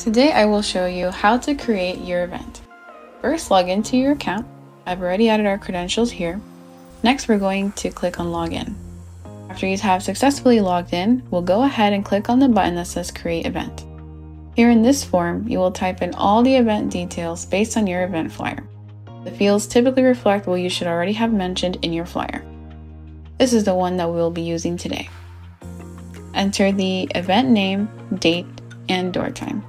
Today I will show you how to create your event. First log into your account. I've already added our credentials here. Next we're going to click on login. After you have successfully logged in, we'll go ahead and click on the button that says create event. Here in this form, you will type in all the event details based on your event flyer. The fields typically reflect what you should already have mentioned in your flyer. This is the one that we will be using today. Enter the event name, date, and door time.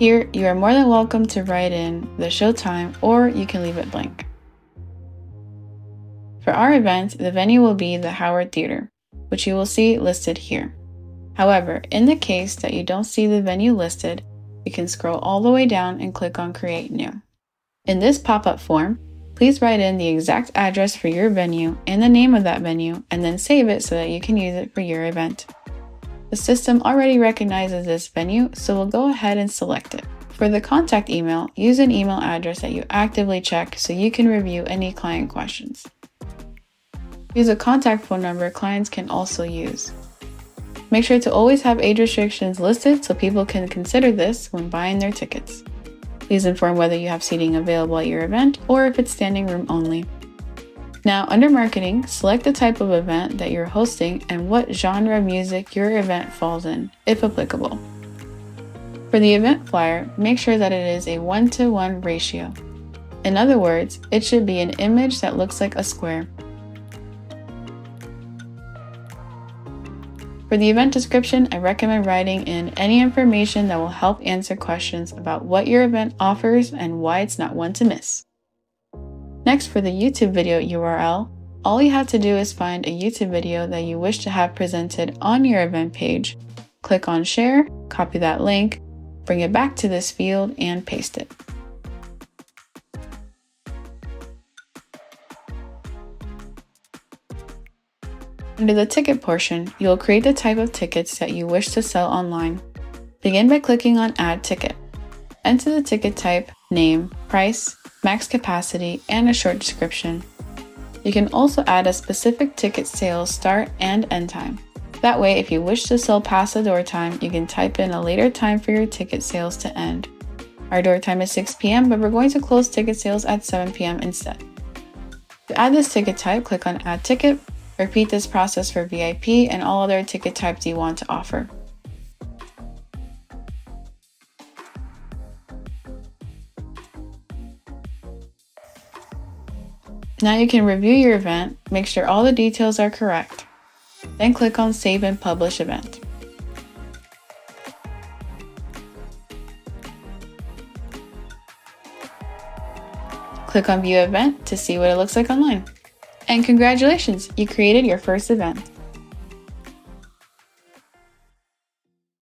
Here, you are more than welcome to write in the show time or you can leave it blank. For our event, the venue will be the Howard Theater, which you will see listed here. However, in the case that you don't see the venue listed, you can scroll all the way down and click on Create New. In this pop-up form, please write in the exact address for your venue and the name of that venue, and then save it so that you can use it for your event. The system already recognizes this venue, so we'll go ahead and select it. For the contact email, use an email address that you actively check so you can review any client questions. Use a contact phone number clients can also use. Make sure to always have age restrictions listed so people can consider this when buying their tickets. Please inform whether you have seating available at your event or if it's standing room only. Now, under marketing, select the type of event that you're hosting and what genre of music your event falls in, if applicable. For the event flyer, make sure that it is a 1 to 1 ratio. In other words, it should be an image that looks like a square. For the event description, I recommend writing in any information that will help answer questions about what your event offers and why it's not one to miss. Next, for the YouTube video URL, all you have to do is find a YouTube video that you wish to have presented on your event page. Click on Share, copy that link, bring it back to this field, and paste it. Under the ticket portion, you will create the type of tickets that you wish to sell online. Begin by clicking on Add Ticket. Enter the ticket type, name, price, max capacity, and a short description. You can also add a specific ticket sales start and end time. That way, if you wish to sell past the door time, you can type in a later time for your ticket sales to end. Our door time is 6 p.m., but we're going to close ticket sales at 7 p.m. instead. To add this ticket type, click on Add Ticket. Repeat this process for VIP and all other ticket types you want to offer. Now you can review your event, make sure all the details are correct. Then click on Save and Publish Event. Click on View Event to see what it looks like online. And congratulations, you created your first event.